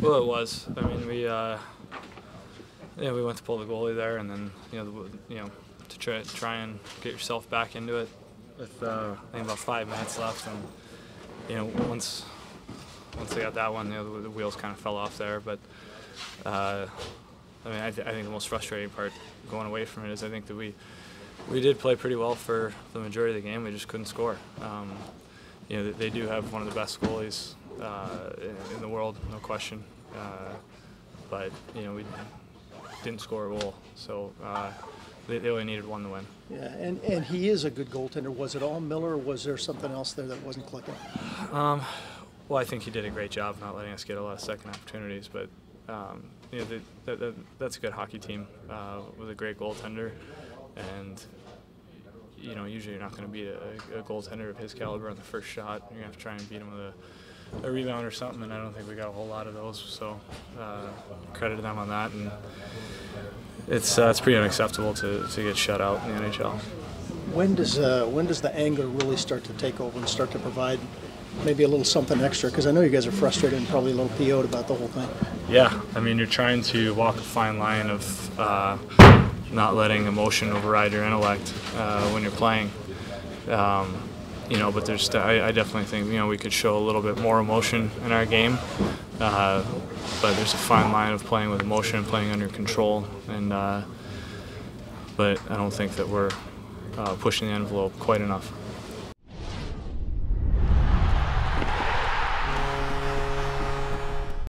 Well, it was. I mean, we uh, yeah we went to pull the goalie there, and then you know the, you know to try try and get yourself back into it with uh, I think about five minutes left, and you know once once they got that one, you know the, the wheels kind of fell off there. But uh, I mean, I, th- I think the most frustrating part going away from it is I think that we we did play pretty well for the majority of the game. We just couldn't score. Um, you know, they do have one of the best goalies uh, in, in the world, no question. Uh, but you know, we didn't score a goal, so uh, they, they only needed one to win. Yeah, and, and he is a good goaltender. Was it all Miller, or was there something else there that wasn't clicking? Um, well, I think he did a great job not letting us get a lot of second opportunities, but um, you know, the, that, that, that's a good hockey team uh, with a great goaltender, and you know, usually you're not going to beat a, a goaltender of his caliber on the first shot. You're going to have to try and beat him with a, a rebound or something, and I don't think we got a whole lot of those. So uh, credit to them on that, and it's uh, it's pretty unacceptable to, to get shut out in the NHL. When does uh, when does the anger really start to take over and start to provide maybe a little something extra? Because I know you guys are frustrated and probably a little PO'd about the whole thing. Yeah, I mean, you're trying to walk a fine line of uh, not letting emotion override your intellect uh, when you're playing. Um, you know, but there's, I, I, definitely think, you know, we could show a little bit more emotion in our game. Uh, but there's a fine line of playing with emotion and playing under control. And, uh, but I don't think that we're uh, pushing the envelope quite enough.